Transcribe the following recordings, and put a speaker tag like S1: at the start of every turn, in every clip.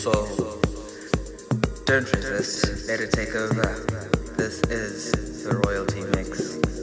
S1: soul. Don't resist. Let it take over. This is the royalty mix.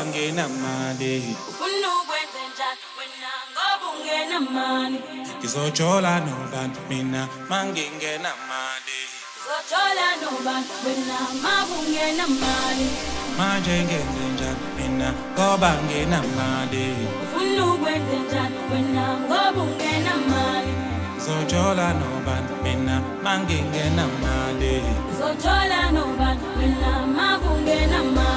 S2: bangena mali ngizojola nobani mina mangingena mali manje ngenze njani mina? Ngoba nginamali. Ngizojola nobani mina mangingenamali
S3: ngizojola nobani mina makungenamali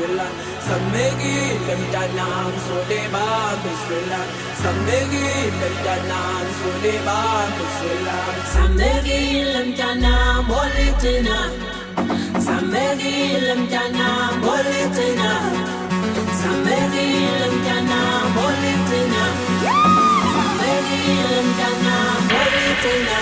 S4: Bismillah Samegi lemda naam sole ba Bismillah Samegi lemda naam sole ba Bismillah
S5: Samegi lemda naam walitina Samegi lemda naam walitina Samegi lemda naam walitina Samegi lemda naam walitina